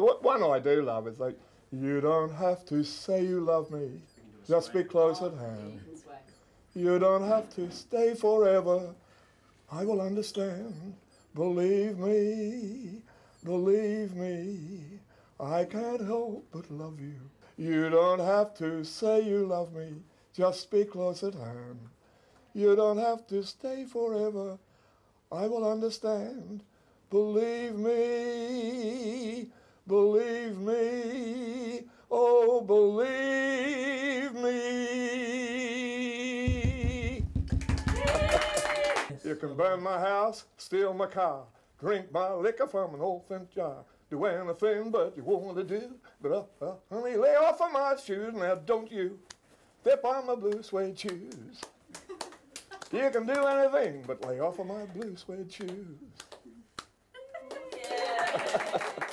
one I do love is like, you don't have to say you love me, just be close at hand. You don't have to stay forever, I will understand. Believe me, believe me, I can't help but love you. You don't have to say you love me, just be close at hand. You don't have to stay forever, I will understand. Believe me, believe me, oh, believe me. You can burn my house, steal my car, drink my liquor from an old flint jar, do anything but you want to do. But uh, uh, honey, lay off of my shoes, now don't you step on my blue suede shoes. You can do anything but lay off of my blue suede shoes. Yeah.